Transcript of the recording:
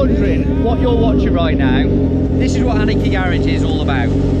wondering what you're watching right now, this is what Anarchy Garage is all about.